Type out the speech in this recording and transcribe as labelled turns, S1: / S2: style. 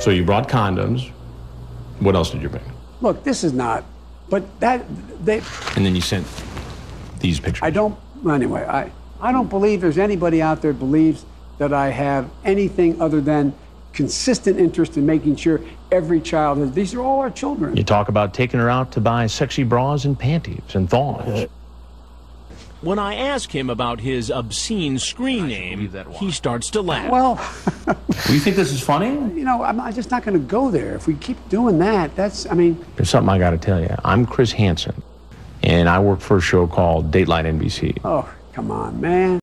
S1: So you brought condoms. What else did you bring?
S2: Look, this is not, but that, they,
S1: And then you sent these pictures.
S2: I don't, anyway, I, I don't believe there's anybody out there believes that I have anything other than consistent interest in making sure every child has, these are all our children.
S3: You talk about taking her out to buy sexy bras and panties and thongs.
S4: Uh, When I ask him about his obscene screen name, he starts to laugh.
S2: Well,
S1: you think this is funny?
S2: you know, I'm, I'm just not going to go there. If we keep doing that, that's, I mean,
S3: There's something I got to tell you. I'm Chris Hansen, and I work for a show called Dateline NBC.
S2: oh, come on, man.